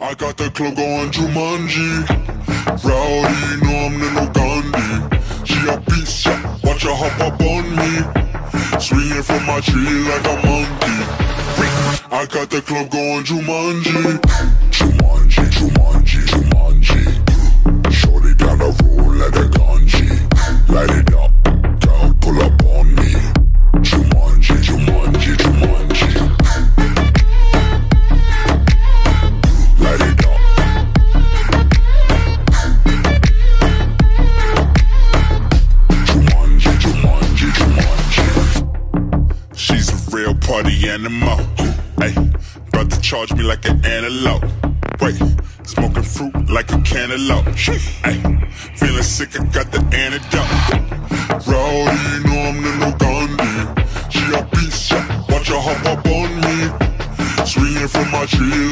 I got the club going Jumanji. Rowdy, know I'm Nino Gandhi. She a beast, yeah. Watch her hop up on me. Swinging from my tree like a monkey. I got the club going. Jumanji, real party animal. Hey, about to charge me like an antelope. Wait, smoking fruit like a cantaloupe. Hey, feeling sick, I got the antidote. Rowdy, know I'm Nino Gandhi. She a beast, yeah. Watch her hop up on me. Swinging from my tree.